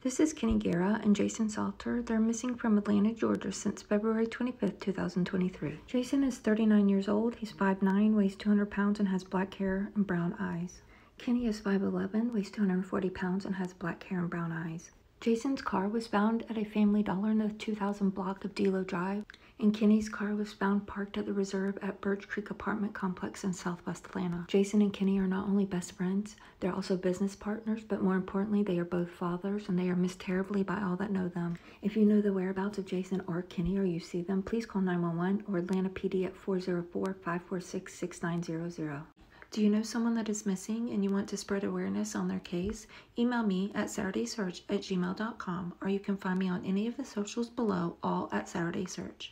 This is Kenny Guerra and Jason Salter. They're missing from Atlanta, Georgia since February 25th, 2023. Jason is 39 years old. He's 5'9", weighs 200 pounds, and has black hair and brown eyes. Kenny is 5'11", weighs 240 pounds, and has black hair and brown eyes. Jason's car was found at a Family Dollar in the 2000 block of Delowe Drive, and Kenny's car was found parked at the reserve at Birch Creek Apartment Complex in Southwest Atlanta. Jason and Kenny are not only best friends, they're also business partners, but more importantly, they are both fathers and they are missed terribly by all that know them. If you know the whereabouts of Jason or Kenny or you see them, please call 911 or Atlanta PD at 404 546 6900. Do you know someone that is missing and you want to spread awareness on their case? Email me at saturdaysearch at gmail.com or you can find me on any of the socials below, all at Saturday Search.